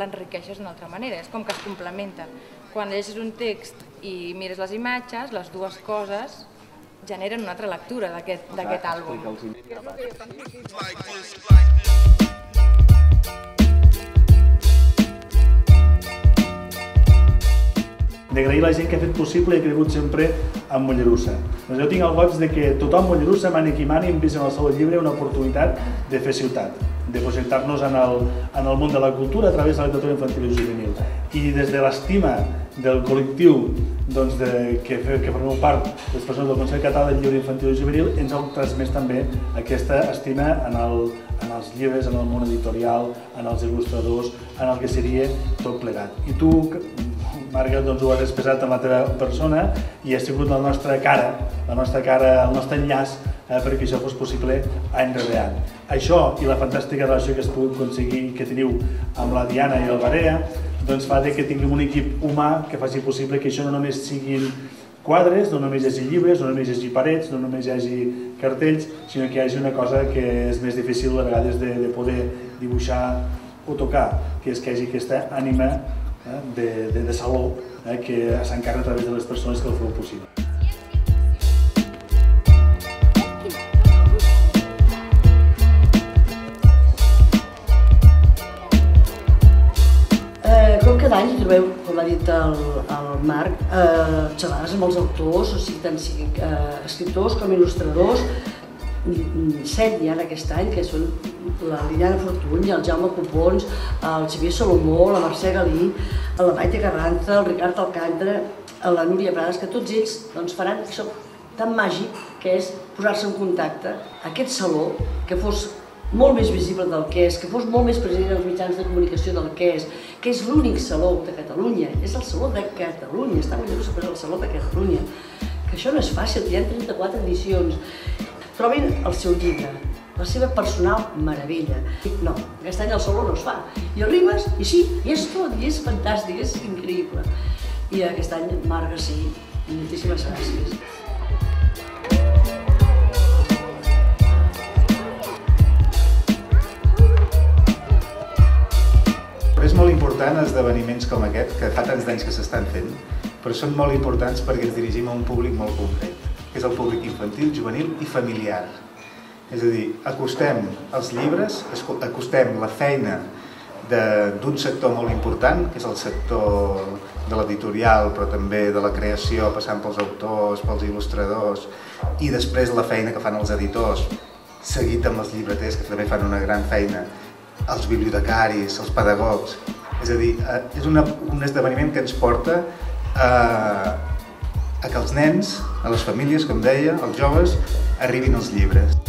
l'enriqueixes d'una altra manera, és com que es complementen. Quan llegeixes un text i mires les imatges, les dues coses generen una altra lectura d'aquest àlbum. d'agrair la gent que ha fet possible i ha cregut sempre en Mollerussa. Doncs jo tinc el goig de que tothom Mollerussa, mani qui mani, hem vist en el Saló Llibre una oportunitat de fer ciutat, de projectar-nos en, el, en el món de la cultura a través de la literatura infantil i juvenil. I des de l'estima del col·lectiu doncs, de, que, que formeu part les persones del Consell Català del Llibre Infantil i Juvenil ens heu transmès també aquesta estima en, el, en els llibres, en el món editorial, en els il·lustradors, en el que seria tot plegat. I tu, Marga, doncs ho has expressat en la teva persona i ha sigut la nostra cara, la nostra cara, el nostre enllaç eh, perquè això fos possible any rere any. Això i la fantàstica relació que has pogut aconseguir que teniu amb la Diana i el Barea doncs fa que tinguem un equip humà que faci possible que això no només siguin quadres, no només hi hagi llibres, no només hi hagi parets, no només hi hagi cartells, sinó que hi hagi una cosa que és més difícil a vegades de, de poder dibuixar o tocar, que és que hi hagi aquesta ànima eh, de, de, de saló eh, que s'encarna a través de les persones que el feu possible. Eh, com any trobeu, com ha dit el, el Marc, eh, xerrades amb els autors, o sigui, tant sigui eh, escriptors com il·lustradors, set ja en aquest any, que són la Liliana Fortuny, el Jaume Copons, el Xavier Salomó, la Mercè Galí, la Maite Carranza, el Ricard Alcàntara, la Núria Prades, que tots ells doncs, faran això tan màgic que és posar-se en contacte aquest saló que fos molt més visible del que és, que fos molt més present els mitjans de comunicació del que és, que és l'únic saló de Catalunya, és el saló de Catalunya, està molt però el saló de Catalunya, que això no és fàcil, hi ha 34 edicions, trobin el seu llibre, la seva personal meravella. No, aquest any el saló no es fa. I arribes i sí, i és tot, i és fantàstic, és increïble. I aquest any, Marga, sí, moltíssimes gràcies. És molt important esdeveniments com aquest, que fa tants d'anys que s'estan fent, però són molt importants perquè ens dirigim a un públic molt concret que és el públic infantil, juvenil i familiar. És a dir, acostem els llibres, acostem la feina d'un sector molt important, que és el sector de l'editorial, però també de la creació, passant pels autors, pels il·lustradors, i després la feina que fan els editors, seguit amb els llibreters, que també fan una gran feina, els bibliotecaris, els pedagogs. És a dir, eh, és una, un esdeveniment que ens porta a, a que els nens, a les famílies, com deia, els joves, arribin als llibres.